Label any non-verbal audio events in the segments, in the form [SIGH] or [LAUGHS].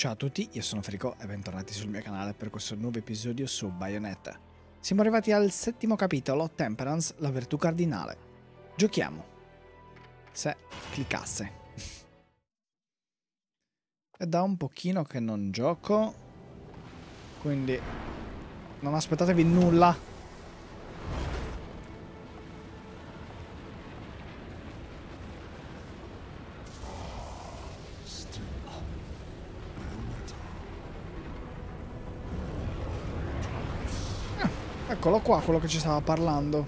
Ciao a tutti, io sono Ferico e bentornati sul mio canale per questo nuovo episodio su Bayonetta. Siamo arrivati al settimo capitolo, Temperance, la virtù cardinale. Giochiamo. Se cliccasse. È da un pochino che non gioco, quindi non aspettatevi nulla Eccolo qua, quello che ci stava parlando.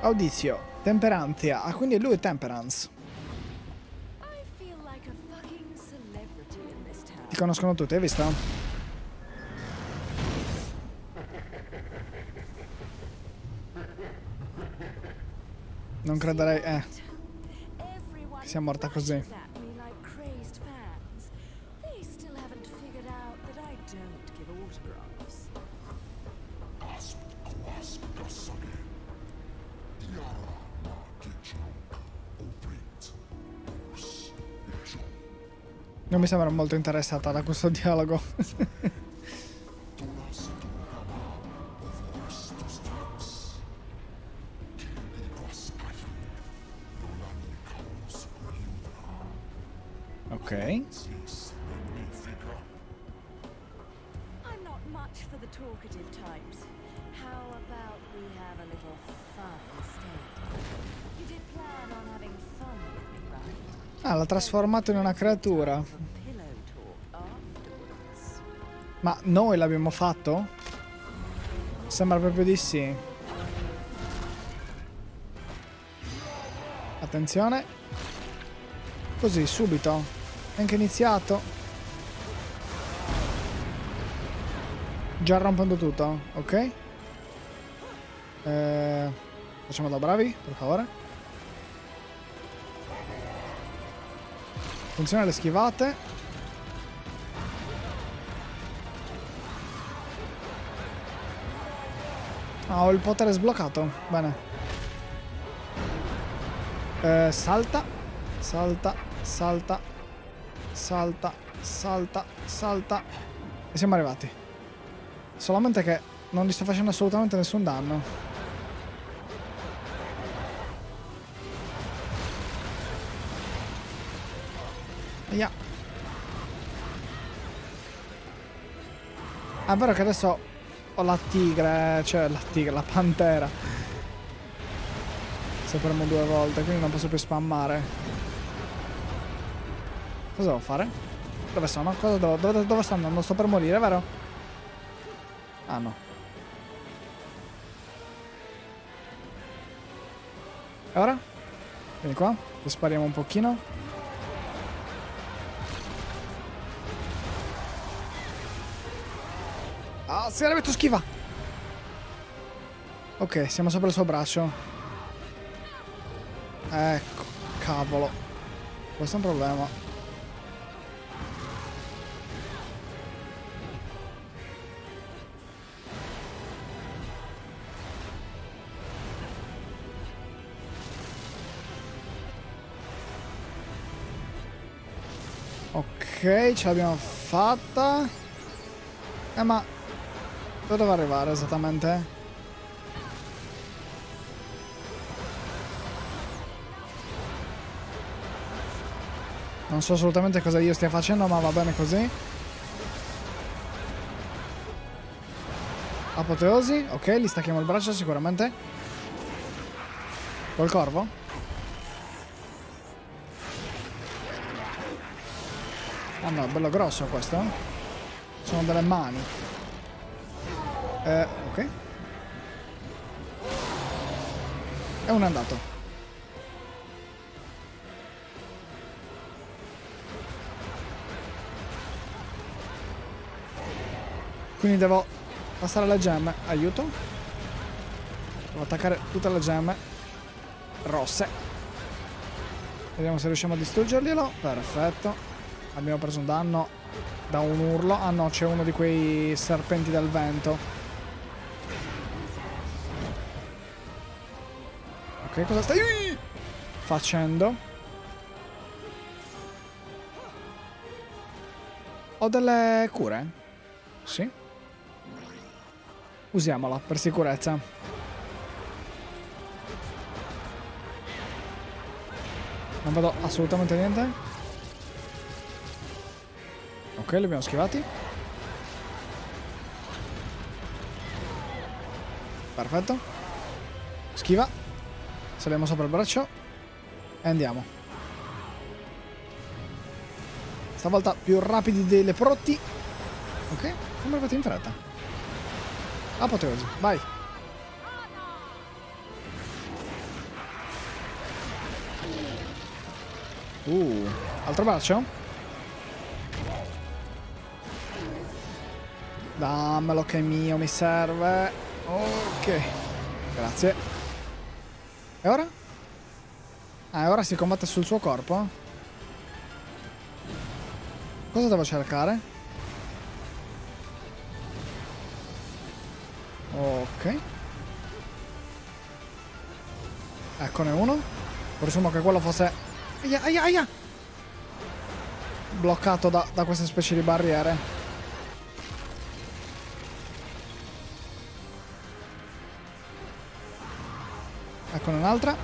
Audizio, Temperantia. Ah, quindi lui è Temperance. Ti conoscono tutti, hai visto? Non crederei... Eh sia morta così. Non mi sembra molto interessata da questo dialogo. [LAUGHS] Ah, l'ha trasformato in una creatura. Ma noi l'abbiamo fatto? Sembra proprio di sì. Attenzione. Così, subito. È anche iniziato. Già rompendo tutto, ok? Eh, facciamo da bravi, per favore. Funziona le schivate. Ah, ho il potere sbloccato. Bene. Eh, salta. Salta. Salta. Salta, salta, salta. E siamo arrivati. Solamente che non gli sto facendo assolutamente nessun danno. Via. Ah, è vero che adesso ho la tigre, cioè la tigre, la pantera. Se premo due volte, quindi non posso più spammare. Cosa devo fare? Dove sono? Cosa devo, dove, dove sto andando? Sto per morire, vero? Ah no. E ora? Vieni qua, ti spariamo un pochino. Si era messo schiva! Ok, siamo sopra il suo braccio. Ecco, cavolo. Questo è un problema. Ok, ce l'abbiamo fatta. Eh ma... Dove devo arrivare esattamente? Non so assolutamente cosa io stia facendo, ma va bene così. Apoteosi, ok, gli stacchiamo il braccio sicuramente. Col corvo? Ah no, bello grosso questo. Sono delle mani. Eh, ok. È andato. Quindi devo passare le gemme. Aiuto. Devo attaccare tutte le gemme rosse. Vediamo se riusciamo a distruggerglielo. Perfetto. Abbiamo preso un danno da un urlo. Ah no, c'è uno di quei serpenti del vento. Ok, cosa stai facendo? Ho delle cure? Sì. Usiamola per sicurezza. Non vedo assolutamente niente. Ok, li abbiamo schivati. Perfetto. Schiva. Saliamo sopra il braccio. E andiamo. Stavolta più rapidi dei leprotti. Ok, come arrivati in fretta. Apoteosi, vai. Uh, altro braccio? Dammelo che è mio, mi serve. Ok. Grazie. E ora? Ah, e ora si combatte sul suo corpo? Cosa devo cercare? Ok. Eccone uno. Presumo che quello fosse Aia, aia, aia! Bloccato da, da queste specie di barriere. Eccone un'altra.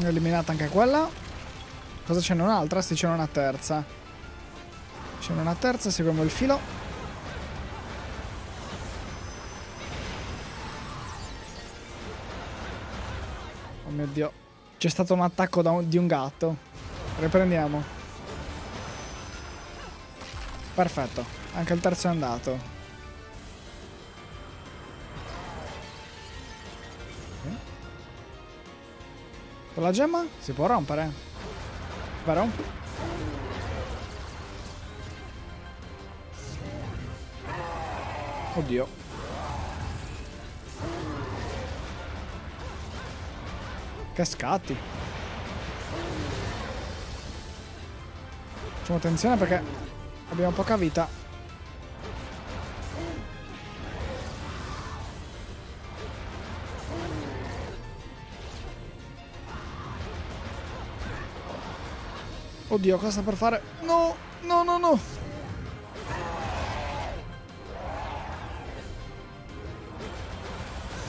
Eliminata anche quella. Cosa c'è un'altra? Sì, c'è una terza. C'è una terza, seguiamo il filo. Oh mio dio. C'è stato un attacco un, di un gatto. Riprendiamo. Perfetto. Anche il terzo è andato. Con la gemma si può rompere. Vero? Oddio. Cascati. Facciamo attenzione perché abbiamo poca vita. Oddio, cosa sta per fare? No, no, no, no.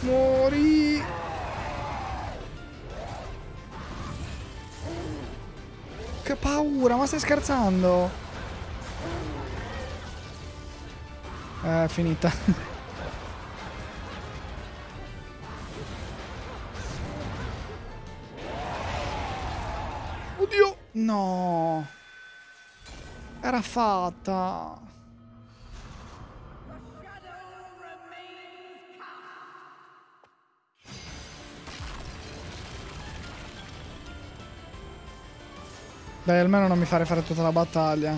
Muori! Paura, ma stai scherzando? Eh, è finita. [LAUGHS] Oddio! No! Era fatta! Dai, almeno non mi fare fare tutta la battaglia.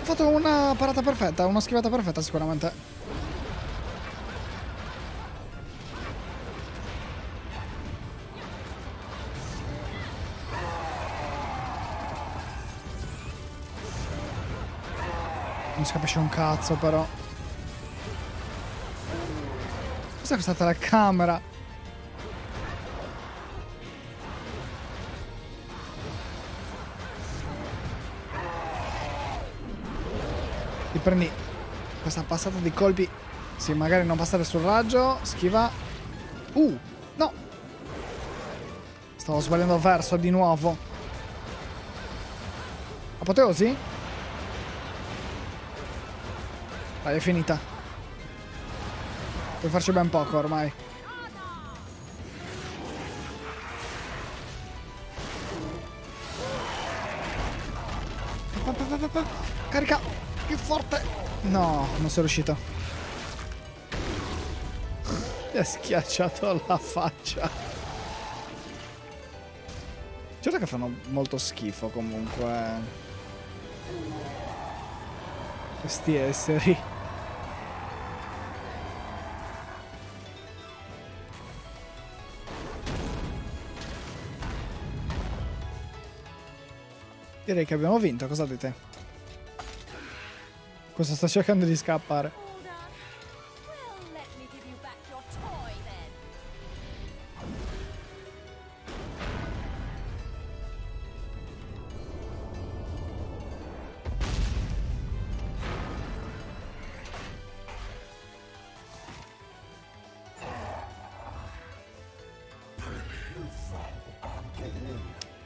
Ho fatto una parata perfetta, una schivata perfetta sicuramente. Non si capisce un cazzo però. Cos'è questa telecamera? Ti prendi questa passata di colpi. Sì, magari non passare sul raggio. Schiva. Uh, no. Stavo sbagliando verso di nuovo. Apoteosi? Dai, è finita. Puoi farci ben poco ormai. Carica! Più forte! No, non sono riuscito. Gli ha schiacciato la faccia. Certo che fanno molto schifo comunque. Questi esseri. Direi che abbiamo vinto, cosa dite? Cosa sta cercando di scappare?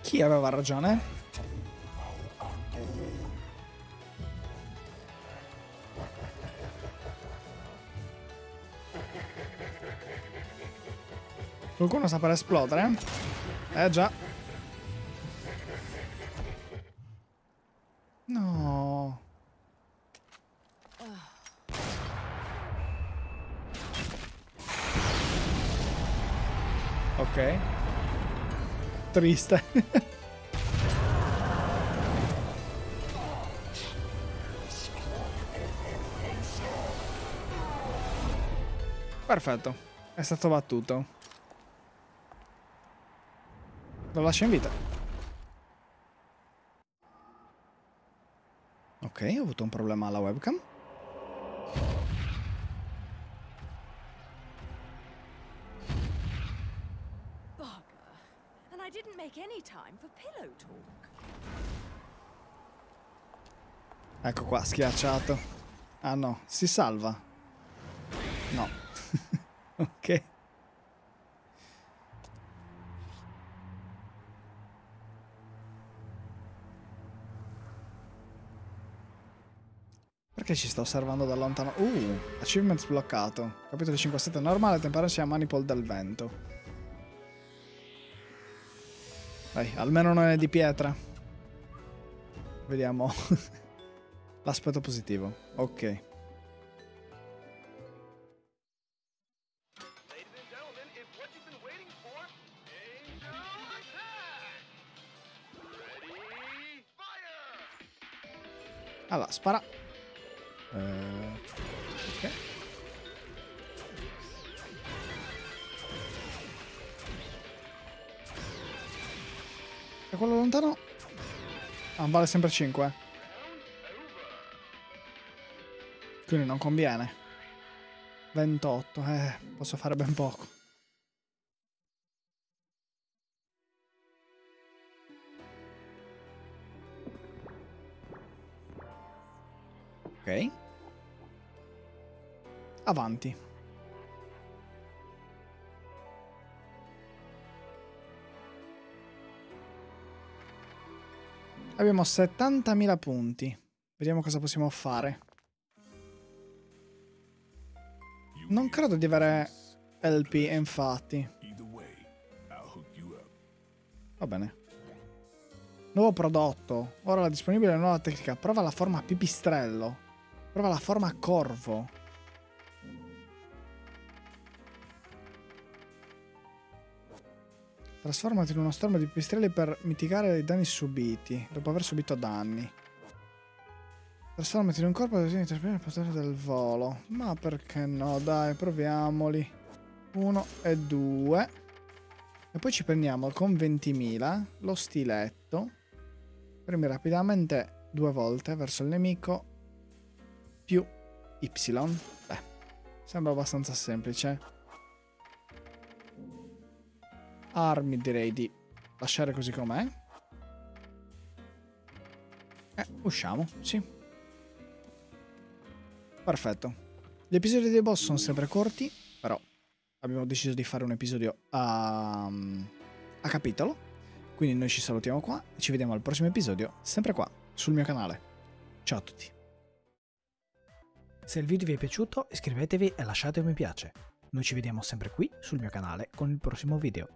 Chi aveva ragione? Qualcuno sta per esplodere? Eh già. No. Ok. Triste. [LAUGHS] Perfetto. È stato battuto. Lo lascio in vita. Ok, ho avuto un problema alla webcam. Ecco qua, schiacciato. Ah no, si salva. No. [LAUGHS] ok. Perché ci sta osservando da lontano? Uh, achievement sbloccato. Capitolo 57 normale, temperatura a manipol del vento. Dai, almeno non è di pietra. Vediamo [LAUGHS] l'aspetto positivo. Ok. Allora, spara. Uh, ok. E quello lontano? Ah, vale sempre 5. Quindi non conviene. 28, eh, posso fare ben poco. Ok. Avanti. Abbiamo 70.000 punti. Vediamo cosa possiamo fare. Non credo di avere LP, infatti. Va bene. Nuovo prodotto. Ora la disponibile nuova tecnica. Prova la forma pipistrello. Prova la forma corvo. Trasformati in uno stormo di pipistrelli per mitigare i danni subiti, dopo aver subito danni. Trasformati in un corpo che interpreta il potere del volo. Ma perché no? Dai, proviamoli. Uno e due. E poi ci prendiamo con 20.000 lo stiletto. Premi rapidamente due volte verso il nemico più Y. Beh, sembra abbastanza semplice. Armi direi di lasciare così com'è. Eh, usciamo, sì. Perfetto. Gli episodi dei boss sono sempre corti, però abbiamo deciso di fare un episodio a, a capitolo. Quindi noi ci salutiamo qua e ci vediamo al prossimo episodio, sempre qua, sul mio canale. Ciao a tutti. Se il video vi è piaciuto iscrivetevi e lasciate un mi piace. Noi ci vediamo sempre qui sul mio canale con il prossimo video.